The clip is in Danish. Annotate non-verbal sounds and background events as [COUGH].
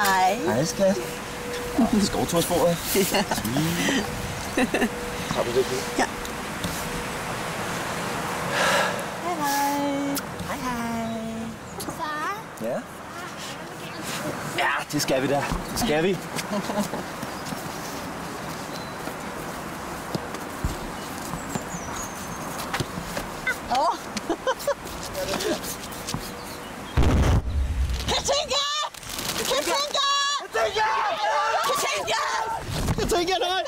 Hej. Hej, skat. Skovtursbordet. [LAUGHS] Har du det på? Ja. Hej, hej. Hej, hej. Far, Ja. Ja, det skal vi da. Det skal vi. Katinka! [LAUGHS] Katinka! Yes! Take it out!